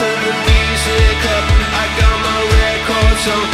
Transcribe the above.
and the music up I got my records on